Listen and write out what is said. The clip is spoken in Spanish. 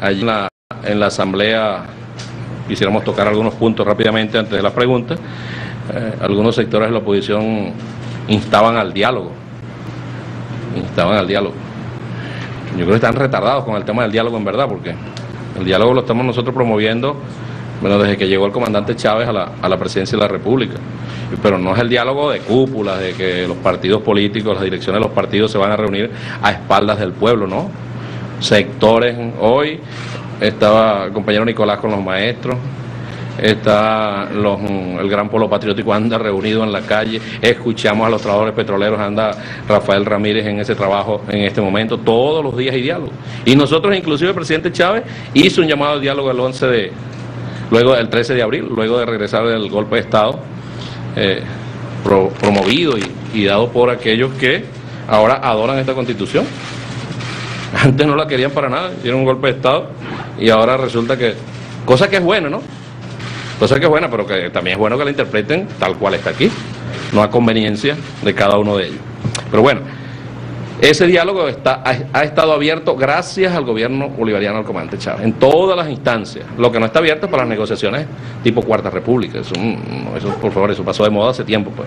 allí en la, en la asamblea quisiéramos tocar algunos puntos rápidamente antes de la pregunta. Eh, algunos sectores de la oposición instaban al diálogo, instaban al diálogo. Yo creo que están retardados con el tema del diálogo en verdad, porque el diálogo lo estamos nosotros promoviendo bueno, desde que llegó el comandante Chávez a la, a la presidencia de la República. Pero no es el diálogo de cúpulas, de que los partidos políticos, las direcciones de los partidos se van a reunir a espaldas del pueblo, ¿no? Sectores, hoy estaba el compañero Nicolás con los maestros, está los, el gran polo patriótico anda reunido en la calle, escuchamos a los trabajadores petroleros, anda Rafael Ramírez en ese trabajo en este momento, todos los días hay diálogo. Y nosotros, inclusive el presidente Chávez, hizo un llamado de diálogo el 11 de, luego del 13 de abril, luego de regresar del golpe de Estado, eh, promovido y, dado por aquellos que ahora adoran esta constitución. Antes no la querían para nada, hicieron un golpe de Estado y ahora resulta que, cosa que es buena, ¿no? Cosa que es buena, pero que también es bueno que la interpreten tal cual está aquí, no a conveniencia de cada uno de ellos. Pero bueno, ese diálogo está, ha, estado abierto gracias al gobierno bolivariano del comandante Chávez, en todas las instancias. Lo que no está abierto es para las negociaciones tipo Cuarta República. Eso, por favor, eso pasó de moda hace tiempo. Pues.